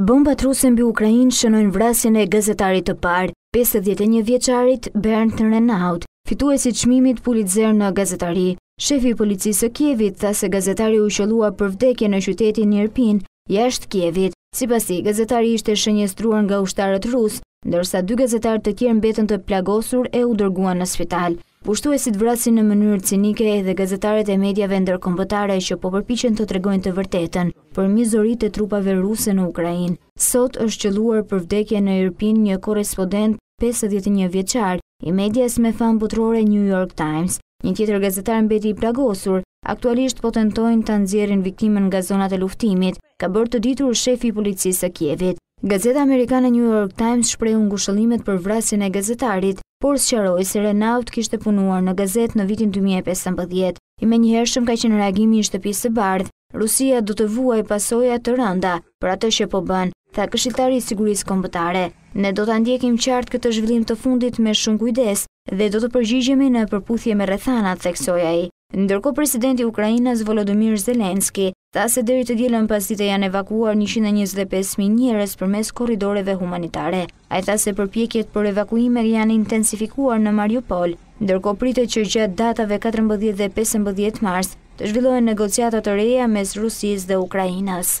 Bombat ruse mbi Ukrainë shënojnë vrasjen e gazetarit të parë, 51 vjeçarit Brent Renaud, fitues i çmimit Pulitzer në gazetari. Shefi i policisë së Kievit tha se gazetari u qëllua për vdekje në qytetin Irpin, jashtë Kievit. Sipas tij, gazetari ishte shënjestruar nga ushtarët rusë ndërsa dy gazetarë të tjerë mbetën të plagosur e u dërguan në spital. Pushtuesit vrasin në mënyrë cinike edhe gazetarët e mediave ndërkombëtare që po përpiqen të tregojnë të vërtetën për mizoritë e trupave ruse në Ukrainë. Sot është qëlluar për vdekje në Irpin një korrespondent 51 vjeçar i medias me famë botërore New York Times. Një tjetër gazetar mbeti i plagosur, aktualisht po tentojnë ta nxjerrin viktimën nga zonat e luftimit, ka bërë të ditur shefi i policisë së Kievit. Gazeta amerikane New York Times shprehu ngushëllimet për vrasjen e gazetarit, por sqaroi se Renaud kishte punuar në gazetë në vitin 2015. I menjëhershëm ka qenë reagimi i Shtëpisë së Bardhë, Rusia do të vuajë pasoja të rënda për atë që po bën, tha këshilltari i sigurisë kombëtare. Ne do ta ndjekim qartë këtë zhvillim të fundit me shumë kujdes dhe do të përgjigjemi në përputhje me rrethanat, theksoi ai. Ndërkohë presidenti ukrainas Volodymyr Zelensky tha se deri të dielën pasdite janë evakuuar njëqind e njëzet e pesë mijë njerëz përmes korridoreve humanitare. Ai tha se përpjekjet për evakuime janë intensifikuar në Mariupol, ndërkohë pritet që gjatë datave katërmbëdhjetë dhe pesëmbëdhjetë mars të zhvillohen negociata të reja mes Rusisë dhe Ukrainës.